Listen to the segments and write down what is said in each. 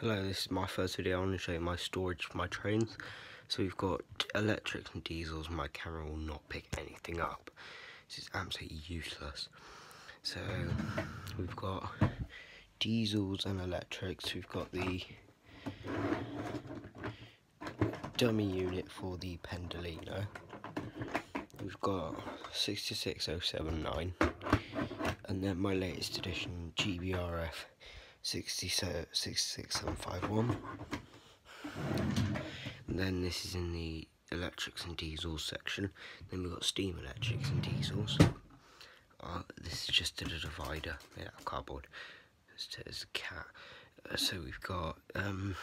Hello, this is my first video. I want to show you my storage for my trains. So we've got electrics and diesels. My camera will not pick anything up. This is absolutely useless. So we've got diesels and electrics. We've got the dummy unit for the Pendolino. We've got 66079 and then my latest edition GBRF 66751 and then this is in the electrics and diesels section. Then we've got steam electrics and diesels. Uh, this is just a divider made out of cardboard. As a cat. Uh, so we've got um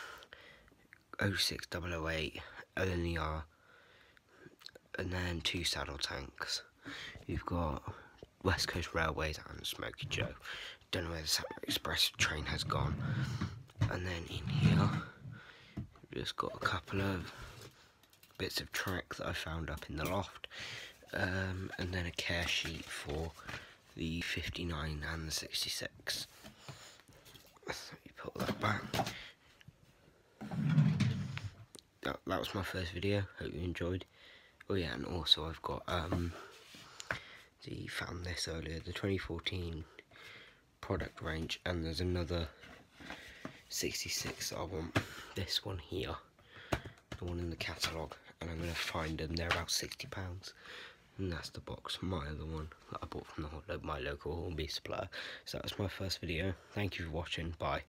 06008 LNER and then two saddle tanks. We've got West Coast Railways and Smoky Joe. Don't know where the Summer Express train has gone. And then in here, we've just got a couple of bits of track that I found up in the loft. Um, and then a care sheet for the 59 and the 66. Let me put that back. That, that was my first video. Hope you enjoyed. Oh yeah, and also I've got um, the found this earlier, the 2014 product range, and there's another 66 I want. This one here, the one in the catalogue, and I'm going to find them. They're about £60. And that's the box, my other one that I bought from the my local Hornby supplier. So that was my first video. Thank you for watching. Bye.